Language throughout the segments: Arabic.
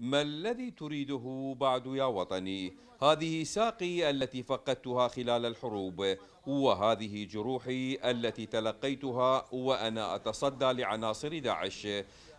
ما الذي تريده بعد يا وطني؟ هذه ساقي التي فقدتها خلال الحروب وهذه جروحي التي تلقيتها وأنا أتصدى لعناصر داعش.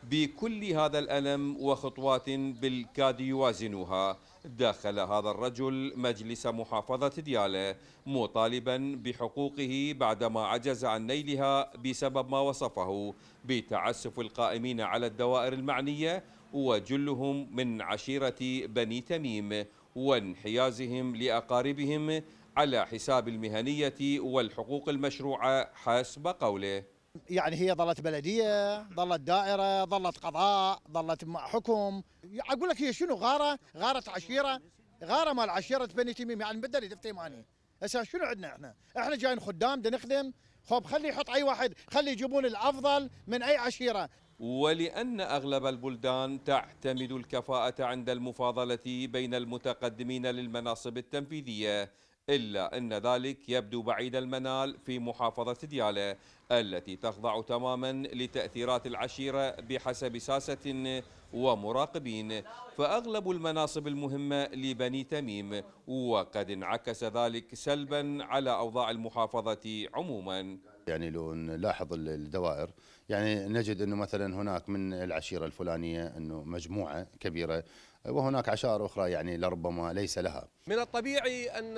بكل هذا الألم وخطوات بالكاد يوازنها دخل هذا الرجل مجلس محافظة ديالى مطالبا بحقوقه بعدما عجز عن نيلها بسبب ما وصفه بتعسف القائمين على الدوائر المعنية وجلهم من عشيرة بني تميم وانحيازهم لأقاربهم على حساب المهنية والحقوق المشروعة حسب قوله. يعني هي ظلت بلدية ظلت دائرة ظلت قضاء ظلت حكم. أقول لك هي شنو؟ غارة غارة عشيرة غارة مال عشيرة بني تميم. يعني بدل دفتيماني هسه شنو عندنا إحنا؟ إحنا جايين خدام بدنا نخدم خب خلي يحط أي واحد خلي يجيبون الأفضل من أي عشيرة. ولأن أغلب البلدان تعتمد الكفاءة عند المفاضلة بين المتقدمين للمناصب التنفيذية إلا أن ذلك يبدو بعيد المنال في محافظة ديالى التي تخضع تماما لتأثيرات العشيرة بحسب ساسة ومراقبين. فأغلب المناصب المهمة لبني تميم وقد انعكس ذلك سلبا على أوضاع المحافظة عموما. يعني لو نلاحظ الدوائر يعني نجد إنه مثلا هناك من العشيرة الفلانية إنه مجموعة كبيرة وهناك عشائر أخرى يعني لربما ليس لها. من الطبيعي أن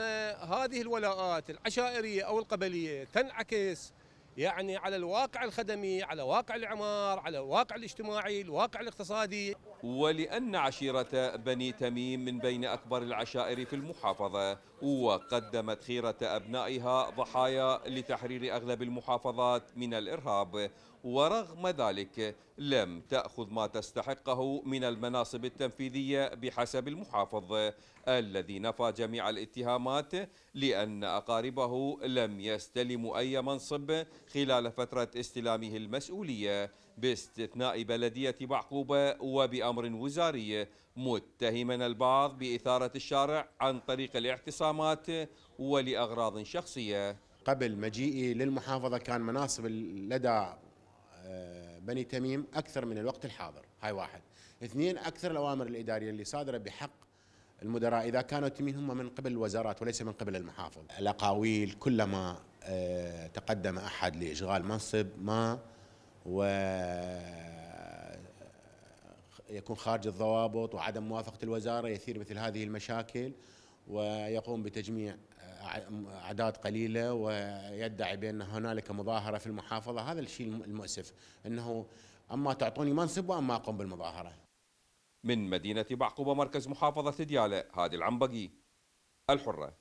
هذه الولاءات العشائرية أو القبلية تنعكس يعني على الواقع الخدمي على واقع الإعمار على الواقع الاجتماعي الواقع الاقتصادي. ولأن عشيرة بني تميم من بين أكبر العشائر في المحافظة وقدمت خيرة أبنائها ضحايا لتحرير أغلب المحافظات من الإرهاب ورغم ذلك لم تأخذ ما تستحقه من المناصب التنفيذية بحسب المحافظ الذي نفى جميع الاتهامات لأن أقاربه لم يستلموا أي منصب خلال فترة استلامه المسؤولية باستثناء بلدية بعقوبة وبأمر وزاري. متهما البعض بإثارة الشارع عن طريق الاعتصامات ولأغراض شخصية. قبل مجيئي للمحافظة كان مناصب لدى آه، بني تميم أكثر من الوقت الحاضر. هاي واحد. اثنين أكثر الأوامر الإدارية اللي صادرة بحق المدراء. إذا كانوا تمين هم من قبل الوزارات وليس من قبل المحافظ الأقاويل كلما تقدم أحد لإشغال منصب ما و يكون خارج الضوابط وعدم موافقة الوزارة يثير مثل هذه المشاكل ويقوم بتجميع أعداد قليلة ويدعي بأن هنالك مظاهرة في المحافظة. هذا الشيء المؤسف إنه أما تعطوني منصب وأما أقوم بالمظاهرة. من مدينة بعقوبة مركز محافظة دياله هادي العنبقي الحرة.